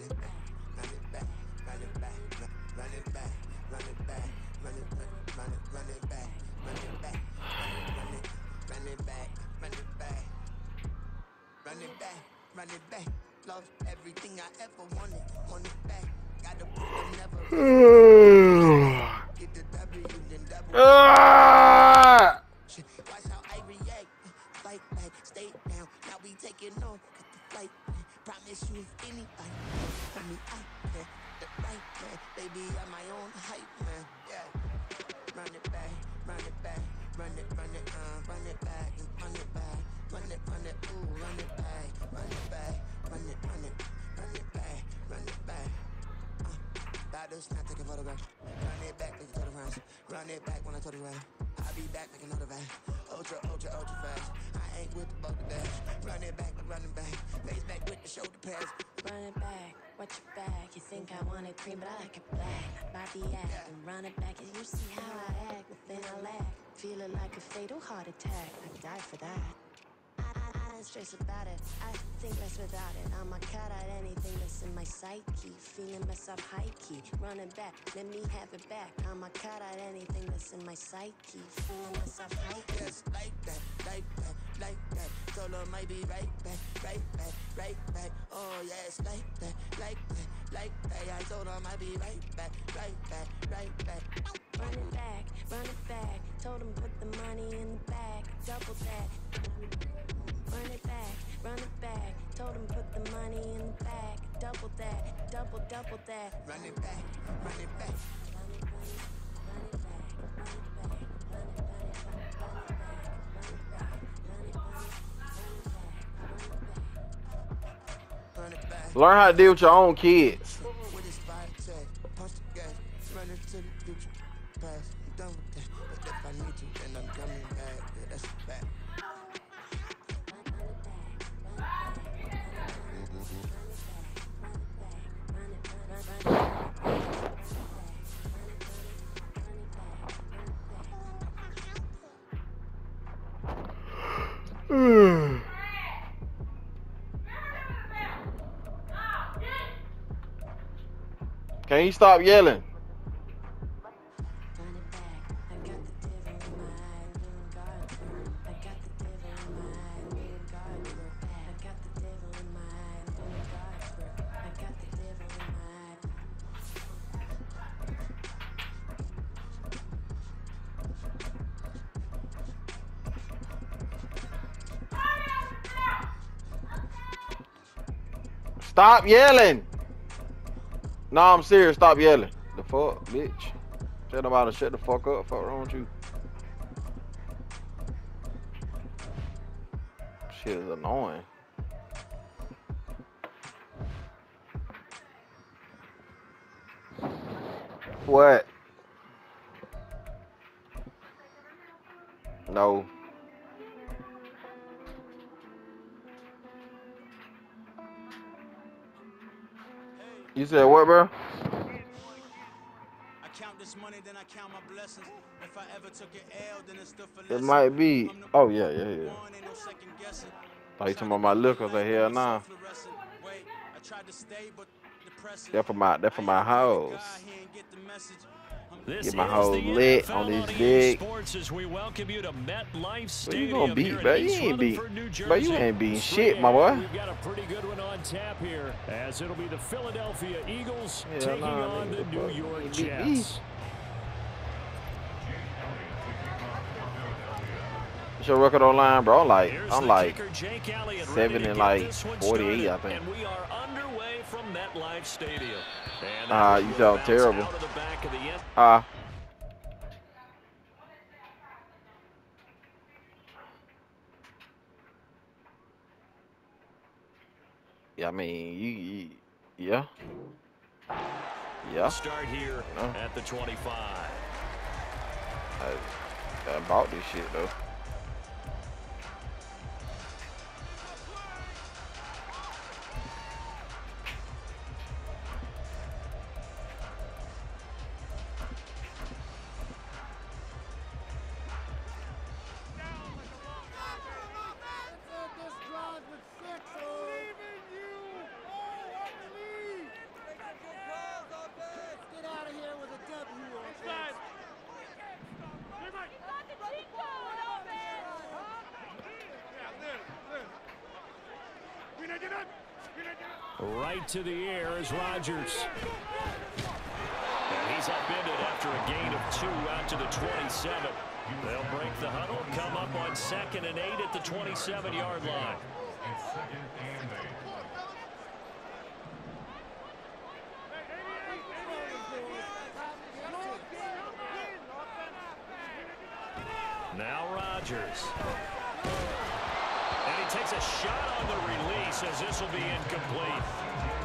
run it back, run it back, run it back, run it back, run it back, run it, run it, run it back, run it back, run it, run it back, run it back, run it back, run it back. Lost everything I ever wanted, want it back. Gotta put them never. Get the W, then double. Ah! Watch how I react. Fight back, stay down. Now we taking off. Promise you if anything. Me I can. The right man. Baby, I'm my own hype man. Yeah. Run it back, run it back, run it, run it, uh, run it back, and run it back, run it, run it, ooh, run it back, run it back, run it, run it, run it back, run it back. Uh, Battles, not taking photographs. Run it back, make it to the rounds. Run it back when I told you right. I'll be back, make another back. Ultra, ultra, ultra fast. I with the buck the dash. Run it back, running back. Face back with the shoulder pads. Run it back, watch your back. You think I wanted cream, but I like it black. Body act and run it back. And you see how I act, but then I laugh. Feeling like a fatal heart attack. I'd die for that. I, I, I don't stress about it. I think less without it. I'm a cut at anything that's in my psyche. Feeling myself high key. Running back, let me have it back. I'm a cut at anything that's in my psyche. Feeling myself high key. Yes, like that, like that, like that. Solo might be right back, right back, right back. Oh yes, like that, like that, like that. I told her might be right back, right back, right back. Run it back, run it back. Told him put the money in the bag, double that. Run it back, run it back. Told him put the money in the bag, double that, double, double that. Run it back, run it back. Run it, run it, run it back, run it back, run it, run it, run it, run it Learn how to deal with your own kids. Devil in stop yelling? Stop yelling. No, I'm serious. Stop yelling. The fuck, bitch. Tell them how to shut the fuck up. Fuck wrong with you. Shit is annoying. What? No. Then it's still for It might be. Oh yeah, yeah, yeah. one, ain't no second guessing. Oh, you talking about my liquor? Like hell nah. Fluorescent. Wait, I tried to stay, but depressing. That for my that for my ain't hoes. guy, he ain't get the message. I'm This Get my is hoe the lit NFL on this EA dick. Sports as we welcome you to MetLife Bro, you gonna beat, here bro. You ain't beat. Rutherford, Bro, you ain't beating shit, my boy. We've got a pretty good one on tap here, as it'll be the Philadelphia Eagles Hell taking nah, on the the New? York You me. Jets. Your record online, bro? I'm like, I'm like seven and like this one 48, I think. And we are underway from MetLife Stadium. And Ah, that you sound terrible. Ah. of the back of the end. uh Yeah, I mean, you, you yeah. Yeah. Start here at the 25. I, I bought this shit though. Right to the air is Rodgers. And he's upended after a gain of two out to the 27. They'll break the huddle, come up on second and eight at the 27-yard line. Now Rodgers. And he takes a shot on the release as this will be incomplete.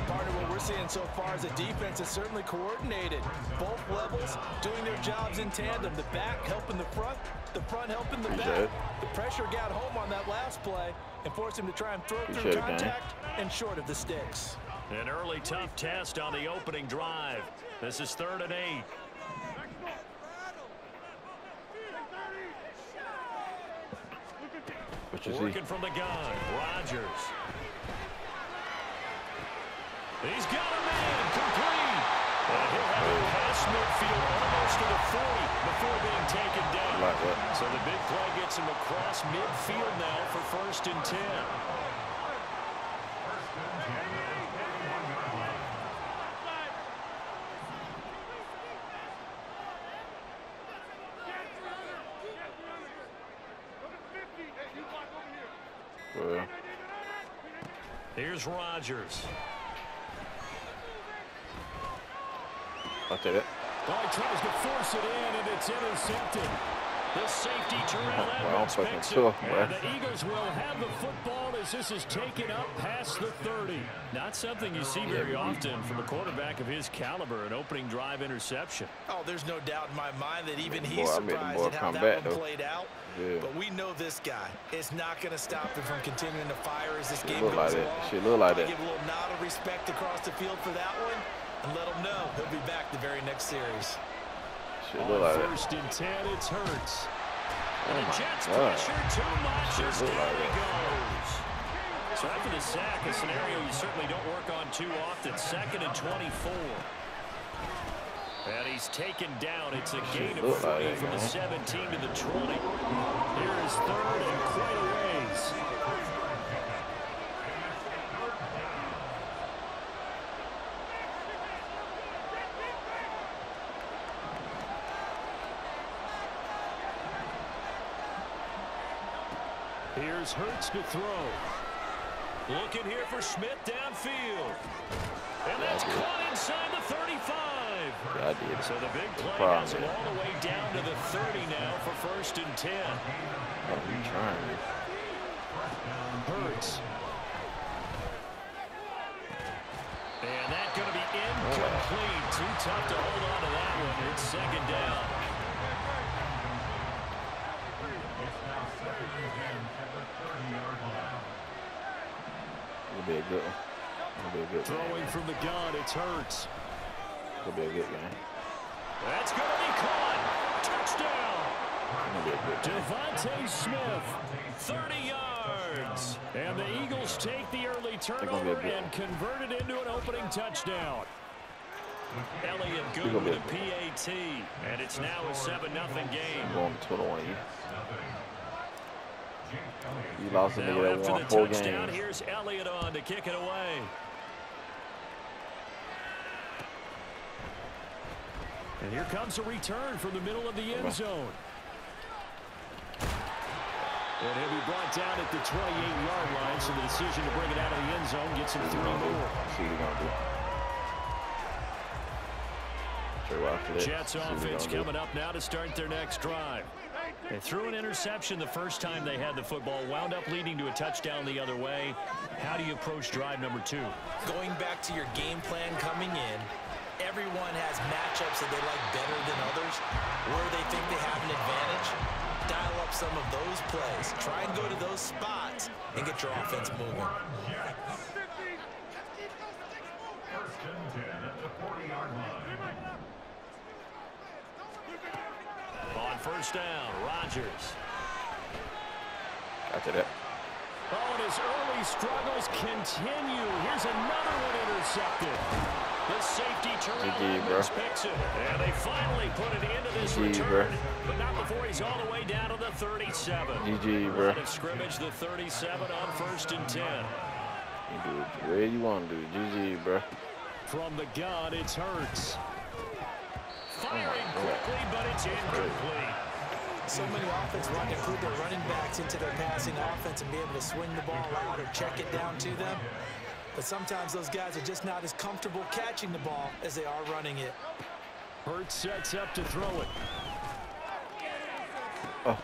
Part of what we're seeing so far is the defense is certainly coordinated. Both levels doing their jobs in tandem. The back helping the front, the front helping the Appreciate back. it. The pressure got home on that last play and forced him to try and throw Appreciate through it, gang. contact and short of the sticks. An early tough test on the opening drive. This is third and eight. What you see? Working from the gun. Rodgers. He's got a man. Complete. And he'll have it past midfield almost to the 40 before being taken down. Like. So the big play gets him across midfield now for first and 10. Well, Here's Rodgers. I'll take it. Oh, he tries to force it in, and it's intercepted. The safety, Terrell Well, Edmunds, picks it. And the Eagles will have the football as this is taken up past the 30. Not something you see very often from a quarterback of his caliber, an opening drive interception. There's no doubt in my mind that even he's boy- I made the surprised at how come that back, one though. played out. Yeah. But we know this guy is not going to stop him from continuing to fire as this Shit game look goes like that. along. Shit look like that. give a little nod of respect across the field for that one and let him know he'll be back the very next series. Shit On look like that. first and 10, it's Hurts. Oh And the my Jets God. pressure too much Shit as look down like he that. goes. So after the sack, a scenario you certainly don't work on too often. Second and 24. And he's taken down. It's a gain of three from the 17 to the 20. Here is third and quite a ways. Here's Hurts to throw. Looking here for Smith downfield. And that's Yeah, I did. caught inside the 35. I did. So the big play problem has is- all the way down to the 30 now for first and 10. Oh, you trying? Hurts. And that's going to be incomplete. Too tough to hold on to that one. It's second down. It'll be a good one. It'll be a good game. Throwing from the gun, it's Hurts. It'll be a good game. That's going to be caught. Touchdown. It'll a good game. DeVonta Smith, 30 yards. And the Eagles take the early gonna be a turnover and convert it into an opening touchdown. Elliott good with a- PAT, and it's now a 7-0 game. Going to 21 you. You lost a Now nigga that after won the four touchdown, games. here's Elliott on to kick it away. And here comes a return from the middle of the end zone. And he'll be brought down at the 28-yard line, so the decision to bring it out of the end zone gets him three what he gonna do. more. See what he gonna do. Trey White for that. Jets See what he offense coming up now to start their next drive. They threw an interception the first time they had the football, wound up leading to a touchdown the other way. How do you approach drive number two? Going back to your game plan coming in, everyone has matchups that they like better than others, where they think they have an advantage. Dial up some of those plays. Try and go to those spots and get your offense moving. On first down, Rodgers. After that. Oh, and his early struggles continue. Here's another one intercepted. The safety Terrell GG, bro. Edmunds picks it. And they finally put an end to this GG, return. bro. But not before he's all the way down to the 37. GG, bro. Line scrimmage, the 37 on first and 10. do it where you want to do it. GG, bro. From the gun, it's Hurts. Firing oh, God. quickly, but it's incomplete. So many offenses want to include their running backs into their passing offense and be able to swing the ball out or check it down to them. But sometimes those guys are just not as comfortable catching the ball as they are running it. Hurts sets up to throw it. Oh.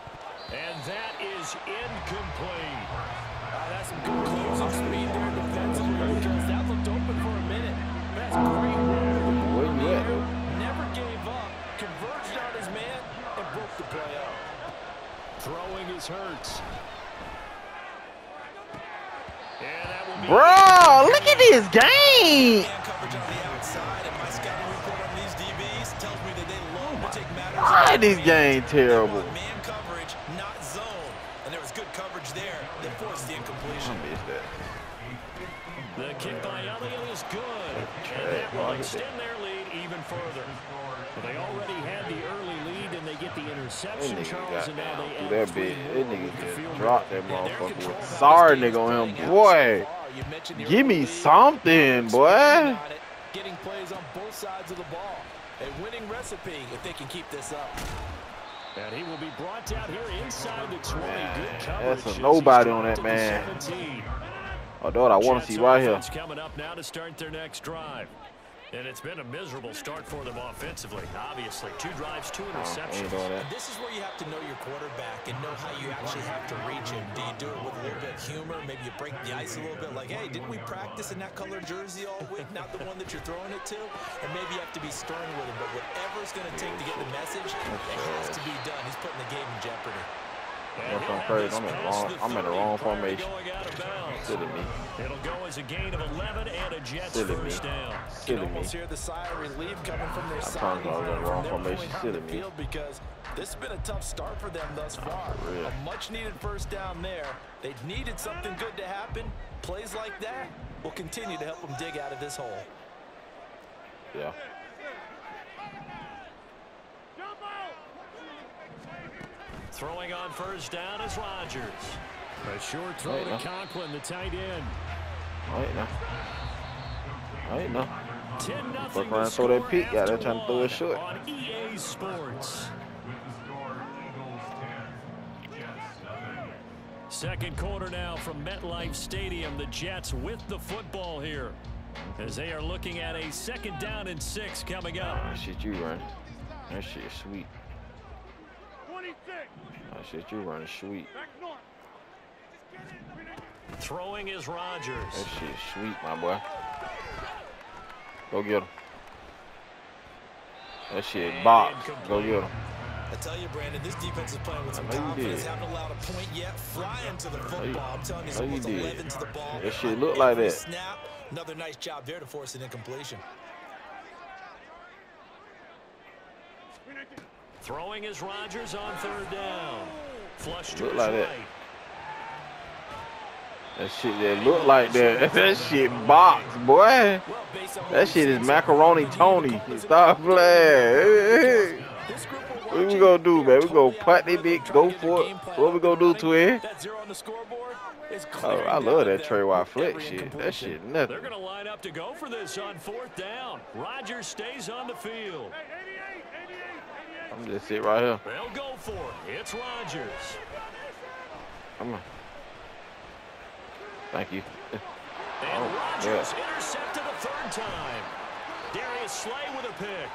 And that is incomplete. Uh, that's some good closing speed there defensively because that looked open for a minute. That's great work. Where you at? Never gave up, converged on his man, and broke the play up. Throwing is Hurts. And that will be Bro, look at this game. Man coverage on the outside, and my scouting report on these DBs tells me that they look at take matters. Why this game terrible? Man coverage, not zone. And there was good coverage there that forced the I incompletion. missed that. The kick by Elliott is good. And that will extend their lead even further. They already had the early lead, and they get the interception, Charles, and now they add that three bit. more That nigga just dropped that motherfucker sorry nigga on him. Boy, so far. You mentioned the give me something, boy. Expanding on it, Getting plays on both sides of the ball. A winning recipe if they can keep this up. And he will be brought down here inside the 20. Man, Good that's coverage. a nobody on that man. 17. Oh, dude, I want to see right here. coming up now to start their next drive. And it's been a miserable start for them offensively, obviously. Two drives, two oh, interceptions. ain't doing that. And this is where you have to know your quarterback and know how you actually have to reach him. Do you do it with a little bit of humor? Maybe you break the ice a little bit like, hey, didn't we practice in that color jersey all week? Not the one that you're throwing it to? And maybe you have to be stern with him. But whatever it's going to take to get the message, it has to be done. He's putting the game in jeopardy. And That's he'll what I'm have crazy. this I'm in the wrong- I'm in the wrong formation. going out. Silly me. It'll go as a gain of 11 and a Jets Silly me. first down. You Silly me. almost hear the sigh of relief coming from their I side promise I was in the wrong formation. point on Silly me. because this has been a tough start for them thus far. real. A much-needed first down there. They needed something good to happen. Plays like that will continue to help them dig out of this hole. Yeah. Throwing on first down is Rodgers. A short throw Hey, to. Conklin, the tight end. Wait now. Wait now. 10 nothing. Fuck around, throw that peak out there trying to throw it short. On EA Sports. Second quarter now from MetLife Stadium. The Jets with the football here as they are looking at a second down and six coming up. That shit you run. That shit is sweet. That shit you run sweet. Throwing is Rodgers. That shit sweet, my boy. Go get him. That shit box. Go get him. I tell you, Brandon, this defense is playing with some I know you confidence. did. Haven't allowed a point yet. Flying to the you- football. I'm telling you, it's I almost did. 11 to the ball. That shit on look like that. Snap. Another nice job there to force an incompletion. Throwing is Rodgers on third down. Flush to Look his like that. right. That shit that look like that. That shit box, boy. Well, based on what That shit is macaroni Tony. Stop playing. We're What we gonna do, they man? are We gonna totally punt that bitch, go trying to get for it. What we up gonna and do, running. twin? That zero on the scoreboard is Oh, I love that them Trey White with flex shit. That shit nothing. They're going to line up to go for this on fourth down. Rodgers stays on the field. I'm just sit right here. They'll go for it. It's Rodgers. Come on. Thank you. And Oh, Rodgers intercepted a third time. Darius Slay with a pick.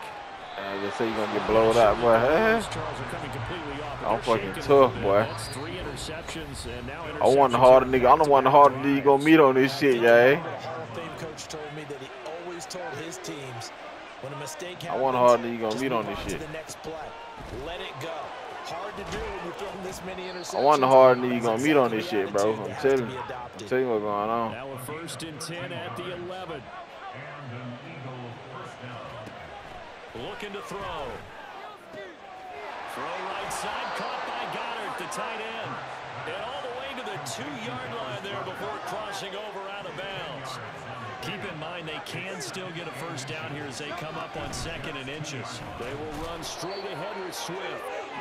Uh, I just say you're gonna get blown out, boy. Charles Huh? are coming completely I'm fucking tough, boy. That's three interceptions and now I want the harder nigga. I'm the one the harder nigga you gonna meet on this shit, yeah. The Hall of Fame coach told me that he always told his teams when a mistake happens, I want hard nigga you gonna meet on this shit. next play. Let it go. Hard to do when you're throwing this many interceptions. I want the harder nigga you That's gonna meet on this shit, bro. I'm that has to telling you. I'm telling you what's going on. Now a first and 10 at the 11. Looking to throw. Throw right side, caught by Goedert, the tight end. And all the way to the two-yard line there before crossing over out of bounds. Keep in mind they can still get a first down here as they come up on second and inches. They will run straight ahead with Swift.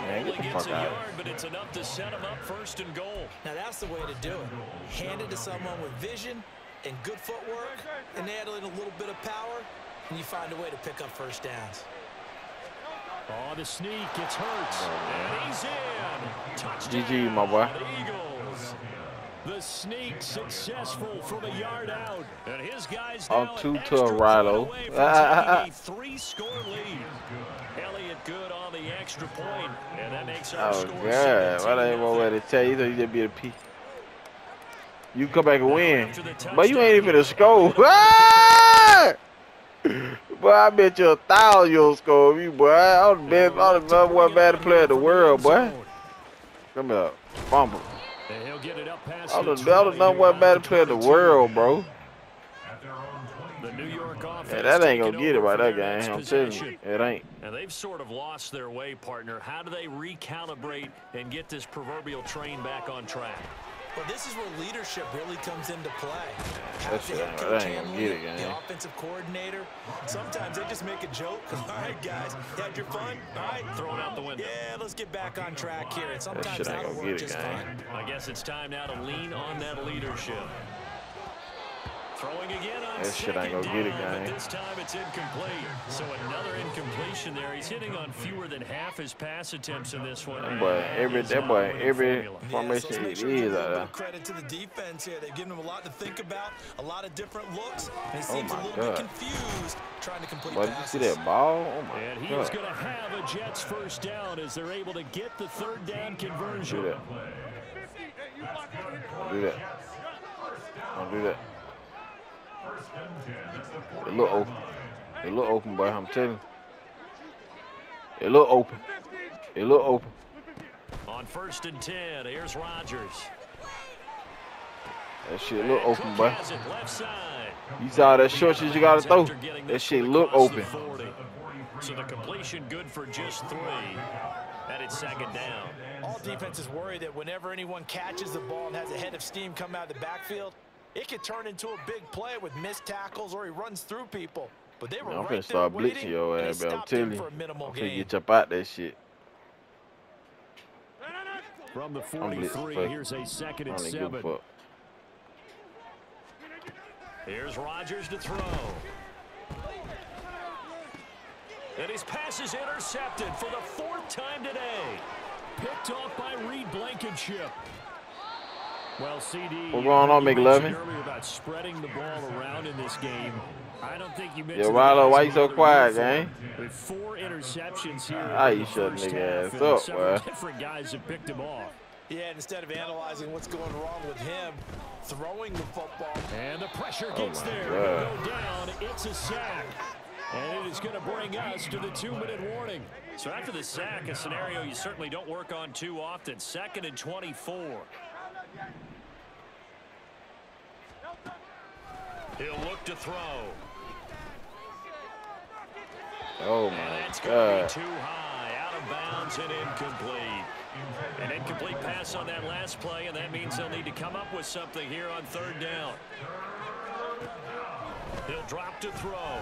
Man, Only gets a out. yard, but it's enough to set them up first and goal. Now that's the way to do it. Hand it to someone with vision and good footwork, and add in a little bit of power, and you find a way to pick up first downs. Oh, the sneak gets Hurts, oh, and he's in. Touchdown. GG, my boy. Eagles. The sneak successful from a yard out, and his guys On now two to a Rilo. Ah, a three-score lead. Elliott good on the extra point. and that makes our Oh score god, why 17 they ain't one way nothing. to tell you? You just be a P. You come back and win, but you ain't even a score. Ah! Boy, I bet you a thousand you'll score me, boy. I'm the best, I'm the number one bad player in the world, boy. Come here, fumble. Get it up past I'm the, the I'm the 20 number one around player in the world, bro. The New York offense Yeah, that ain't gonna get it by that game. I'm telling you, it ain't. And they've sort of lost their way, partner. How do they recalibrate and get this proverbial train back on track? Well, this is where leadership really comes into play. That How's shit the head ain't- coach that ain't handling get it? it, The gang. offensive coordinator. Sometimes they just make a joke. All right, guys, had your fun. All right, Throw it out the window. Yeah, let's get back on track here. And sometimes shit that'll gonna work just gang. fine. I guess it's time now to lean on that leadership. Throwing again on That shit ain't second gonna get it, down, but this time it's incomplete. So another incompletion there. He's hitting on fewer than half his pass attempts in this one. That boy, every that boy, every formula. Yeah, so formation let's it sure is a out little there. bit of credit to the defense here. They've given him a lot to think about, a lot of different looks. And he Oh seems a my little God. bit confused trying to complete Boy, did you see that ball? Oh my And he is god. going to have a Jets first down as they're able to get the third down conversion. Do that. Don't do that. Don't do that. It look open. It look open, boy. I'm telling you. It look open. It look open. On first and 10, here's Rodgers. That shit look open, Cook boy. has it left. You saw that short shit you gotta throw. That shit look open. So the completion good for just three. And it's second down. All defenses worry that whenever anyone catches the ball and has a head of steam come out of the backfield, it could turn into a big play with missed tackles or he runs through people. But they were I'm right finna there start waiting, blitzing your and he ass, but I'm telling you. for a minimal I'm finna gain. get you up out that shit. From the 43, here's a second and don't even give a seven. Here's Rodgers to throw. And his pass is intercepted for the fourth time today. Picked off by Reed Blankenship. Well, CD, What going on, you McLovin? mentioned earlier about spreading the ball around in this game. I don't think you mentioned Yo, Rilo, why you so quiet, uniform. gang? With four interceptions here. Ah, you the shut first nigga half, ass up, several boy. different guys have picked him off. Yeah, and instead of analyzing what's going wrong with him, throwing the football. And the pressure Oh gets my there. Go down. It's a sack. And it is going to bring us to the two-minute warning. So after the sack, a scenario you certainly don't work on too often. Second and 24. He'll look to throw. Oh And my that's god. be too high. Out of bounds and incomplete. An incomplete pass on that last play, and that means they'll need to come up with something here on third down. He'll drop to throw.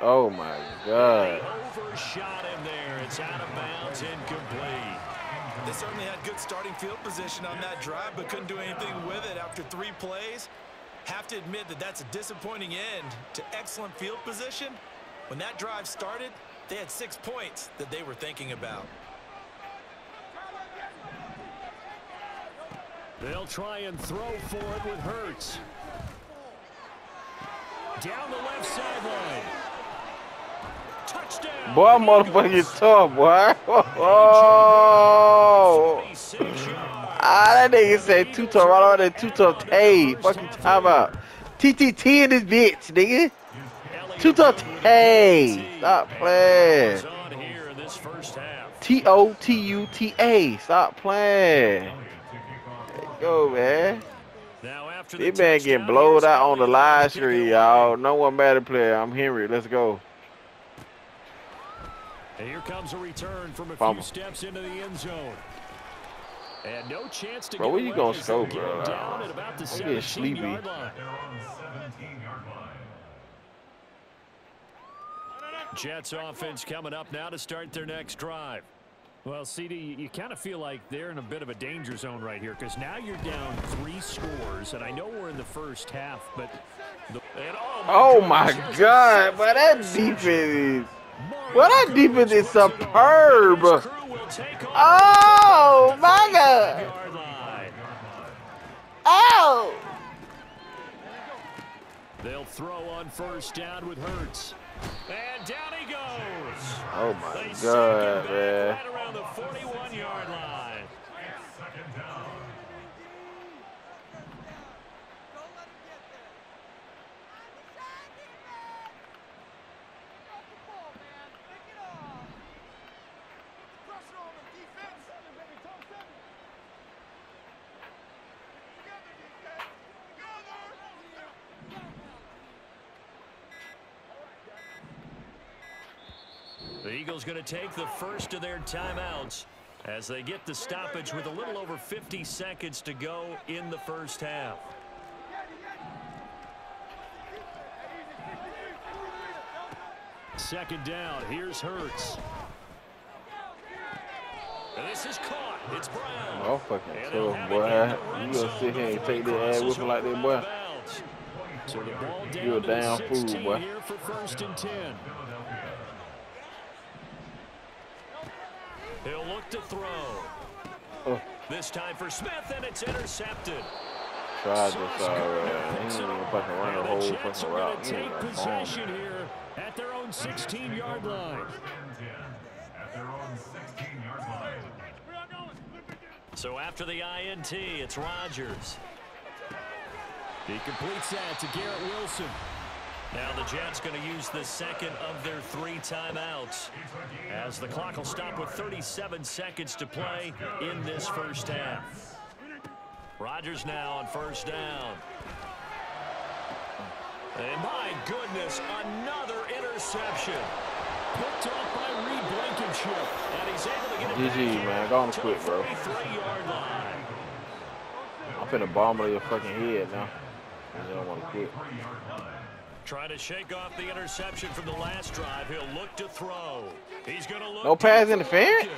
Oh my They god. overshot him there. It's out of bounds, incomplete. They certainly had good starting field position on that drive, but couldn't do anything with it after three plays. Have to admit that that's a disappointing end to excellent field position. When that drive started, they had six points that they were thinking about. They'll try and throw for it with Hurts. Down the left sideline. Touchdown. Boy, I'm motherfucking tough, boy. Oh. 26 yards. Ah, that nigga said two tough right on that two tough Tay. Fucking time out. TTT in this bitch, nigga. Two tough Tay. Stop playing. on here in this first half. T O T U T A. Stop playing. Go, man. Now after the This man getting blowed out on the live to kick it stream, y'all. No one better player. I'm Henry. Let's go. And here comes a return from a few steps into the end zone. And no chance to Bro, get where you gonna as they'll score, get bro? Down at about the I'm getting sleepy. line. Jets offense coming up now to start their next drive. Well, CD, you, you kind of feel like they're in a bit of a danger zone right here because now you're down three scores, and I know we're in the first half, but the, and Oh my oh goodness, God, but that defense is. Well, that defense is superb. His crew will take over Oh my God. Oh. They'll throw on first down with Hurts. And down he goes. Oh my God, man. right around the 41-yard line. The Eagles going to take the first of their timeouts as they get the stoppage with a little over 50 seconds to go in the first half. Second down. Here's Hurts. And This is caught. It's Brown. Oh, fucking tough, boy. it in the You gonna sit here and take the ass whipping like that, boy? So the ball down You a damn fool, boy. here for first and 10. He'll look to throw. Oh. This time for Smith, and it's intercepted. Tried this Sauce already. Gardner He picks ain't it even off. fucking run the whole fucking route. Take got possession here at their own 16-yard line. So after the INT, it's Rodgers. He completes that to Garrett Wilson. Now the Jets going to use the second of their three timeouts as the clock will stop with 37 seconds to play in this first half. Rodgers now on first down. And my goodness, another interception. Picked off by Reed Blankenship. And he's able to get it GG, man. Go on to quick, bro. 43-yard line. I'm finna bomb your fucking head now. You don't want to quit. Trying to shake off the interception from the last drive. He'll look to throw. He's going to look. No pass interference?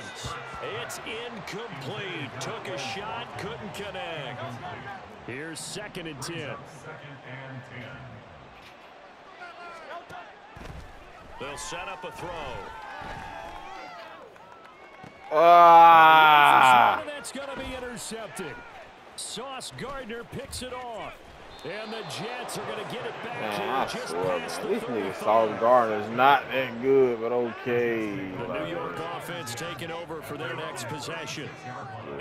It's incomplete. Took a shot, couldn't connect. Here's second and 10. They'll set up a throw. Ah. That's going to be intercepted. Sauce Gardner picks it off. And the Jets are going to get it back Man, I just swear, man. the This nigga 35. Sauce Gardner is not that good, but okay. The New Like, York offense taking over for their next possession.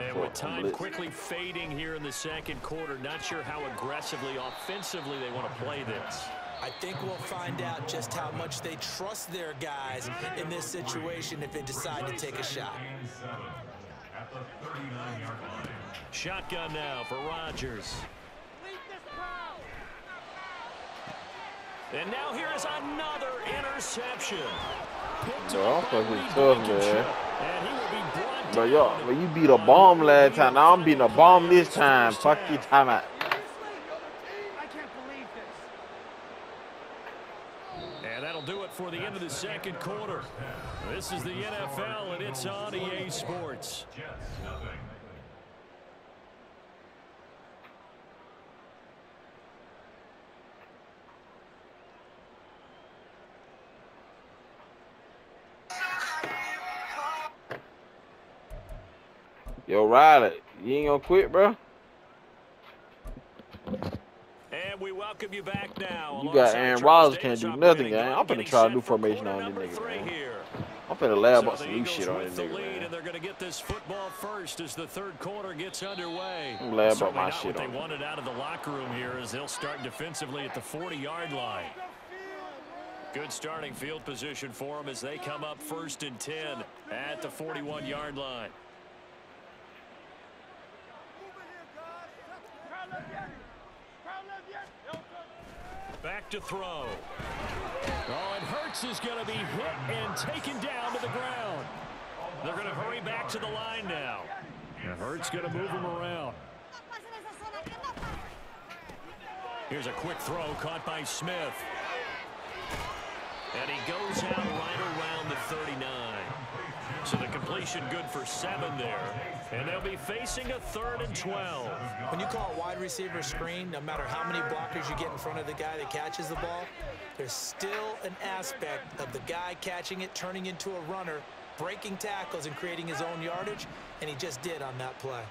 And with time quickly fading here in the second quarter, not sure how aggressively, offensively they want to play this. I think we'll find out just how much they trust their guys in this situation if they decide to take a shot. Shotgun now for Rodgers. And now here is another interception. Picked I'm fucking tough, man. And he will be brought But y'all, but you beat a bomb last time. Now I'm beating a bomb this time. Fuck your time out. And that'll do it for the end of the second quarter. This is the NFL, and it's on EA Sports. Yo, Riley, you ain't gonna quit, bro? And we welcome you back now. You got Aaron Rodgers can't do nothing, man. I'm finna try a new formation on this nigga, man. here. I'm finna lab So up some new shit on this the nigga, lead, man. and they're going to get this football first as the third quarter gets underway. I'm about Certainly my shit what on they wanted out of the locker room here as they'll start defensively at the 40-yard line. Good starting field position for them as they come up first and 10 at the 41-yard line. Back to throw. Oh, and Hurts is going to be hit and taken down to the ground. They're going to hurry back to the line now. And Hurts going to move him around. Here's a quick throw caught by Smith. And he goes out right around the 39. So the completion good for seven there. And they'll be facing a third and 12. When you call a wide receiver screen, no matter how many blockers you get in front of the guy that catches the ball, there's still an aspect of the guy catching it, turning into a runner, breaking tackles and creating his own yardage, and he just did on that play.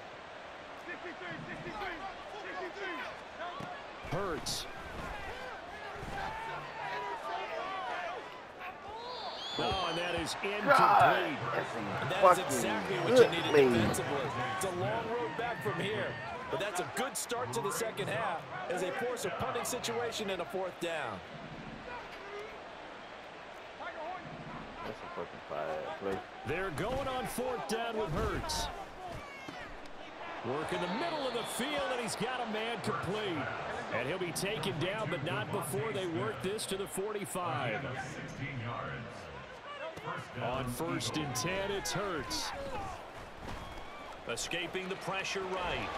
Hurts. Oh, and that is incomplete. And that exactly what you needed me. defensively. It's a long road back from here, but that's a good start to the second half as they force a punting situation in a fourth down. That's a fucking fire play. They're going on fourth down with Hurts. Work in the middle of the field, and he's got a man complete. And he'll be taken down, but not before they work this to the 45. On first and 10, it's Hurts. Escaping the pressure right.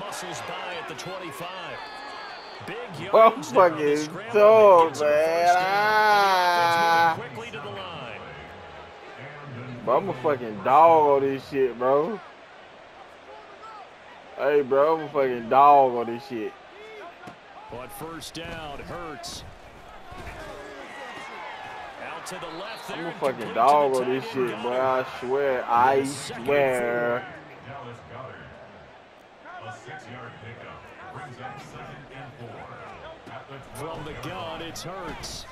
Muscles by at the 25. Big Well, yards there on the fucking dog, that gets him man. Ah. And the offense moving quickly to the line. Bro, I'm a fucking dog on this shit, bro. Hey, bro, I'm a fucking dog on this shit. But first down, Hurts. Out to the left there. I'm a fucking dog the on this shit, end, boy. Goedert. I swear. I swear. Dallas Goedert. A six-yard pickup brings up second and four. At the From the gun, it's Hurts.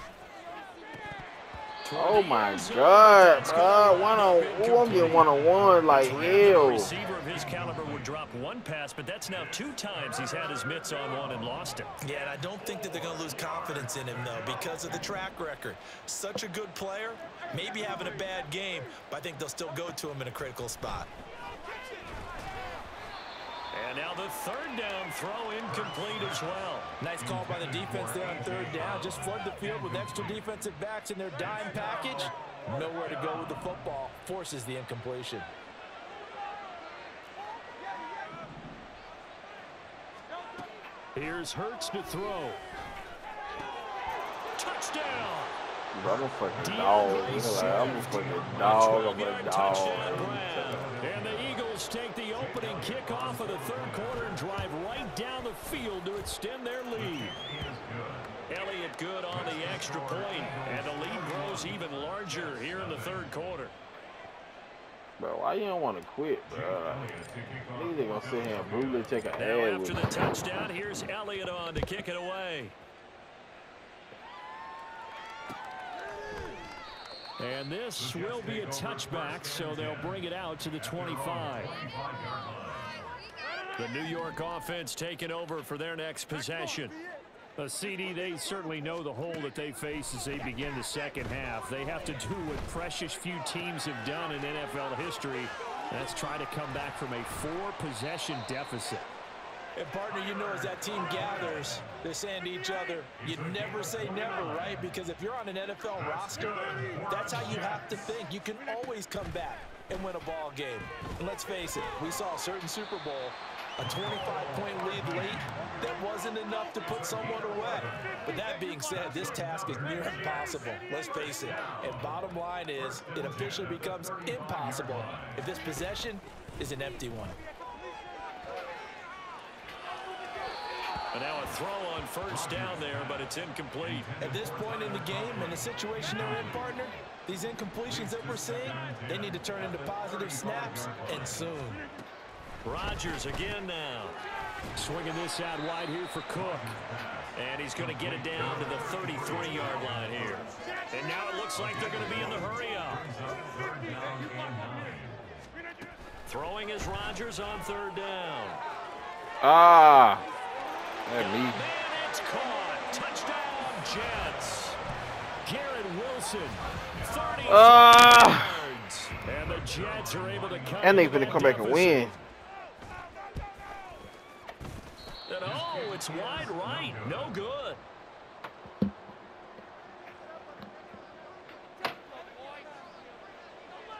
Oh my god, bro. One on one, I'm one on one like A hell. receiver of his caliber would drop one pass, but that's now two times he's had his mitts on one and lost it. Yeah, and I don't think that they're going to lose confidence in him, though, because of the track record. Such a good player, maybe having a bad game, but I think they'll still go to him in a critical spot. And now the third down throw incomplete as well. Nice call by the defense there on third down. Just flood the field with extra defensive backs in their dime package. Nowhere to go with the football. Forces the incompletion. Here's Hurts to throw. Touchdown! Bro, I'm a fucking dog. I'm a fucking dog. I'm a dog. And the Eagles take the opening kickoff of the third quarter and drive right down the field to extend their lead. Elliott good on the extra point, and the lead grows even larger here in the third quarter. Bro, why you don't want to quit, bro? Niggas ain't gonna sit here and brutally take a Now after the touchdown, here's Elliott on to kick it away. And this will be a touchback, so they'll bring it out to the 25. The New York offense taking over for their next possession. A CD, they certainly know the hole that they face as they begin the second half. They have to do what precious few teams have done in NFL history. That's try to come back from a four-possession deficit. And partner, you know as that team gathers, they're saying to each other, you never say never, right? Because if you're on an NFL roster, that's how you have to think. You can always come back and win a ball game. And let's face it, we saw a certain Super Bowl, a 25-point lead late that wasn't enough to put someone away. But that being said, this task is near impossible. Let's face it. And bottom line is, it officially becomes impossible if this possession is an empty one. And now a throw on first down there, but it's incomplete. At this point in the game, in the situation they're in, partner, these incompletions that we're seeing, they need to turn into positive snaps, and soon. Rodgers again now. Swinging this out wide here for Cook. And he's going to get it down to the 33-yard line here. And now it looks like they're going to be in the hurry-up. Throwing is Rodgers on third down. Ah, that me. And it's caught. Touchdown, Jets. Garrett Wilson, 30 Ah, yards. And the Jets are able to cut and they into finna that come back and win. And oh, it's wide right. No good.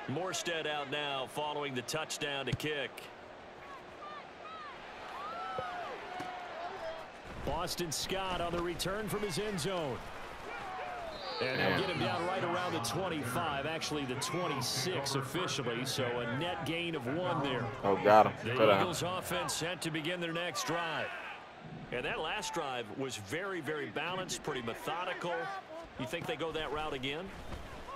Morstead out now following the touchdown to kick. Boston Scott on the return from his end zone. And they'll get him down right around the 25, actually the 26 officially, so a net gain of one there. Oh, got him. The Touchdown. Eagles offense set to begin their next drive. And that last drive was very, very balanced, pretty methodical. You think they go that route again?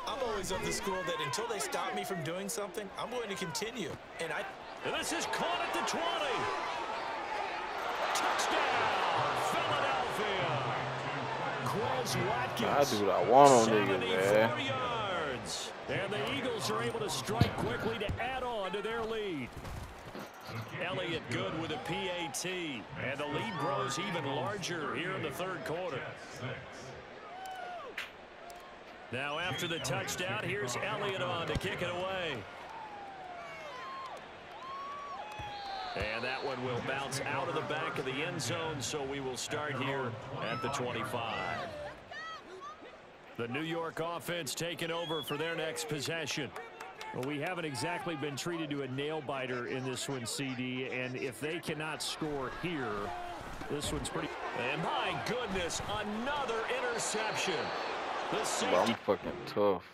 I'm always of the school that until they stop me from doing something, I'm going to continue. And I And this is caught at the 20. Touchdown, I do what I want on niggas, 74 man. yards. And the Eagles are able to strike quickly to add on to their lead. Elliott good with a PAT. And the lead grows even larger here in the third quarter. Now after the touchdown, here's Elliott on to kick it away. And that one will bounce out of the back of the end zone, so we will start here at the 25. The New York offense taking over for their next possession. Well, we haven't exactly been treated to a nail-biter in this one, CD, and if they cannot score here, this one's pretty... And my goodness, another interception. The safety I'm fucking tough.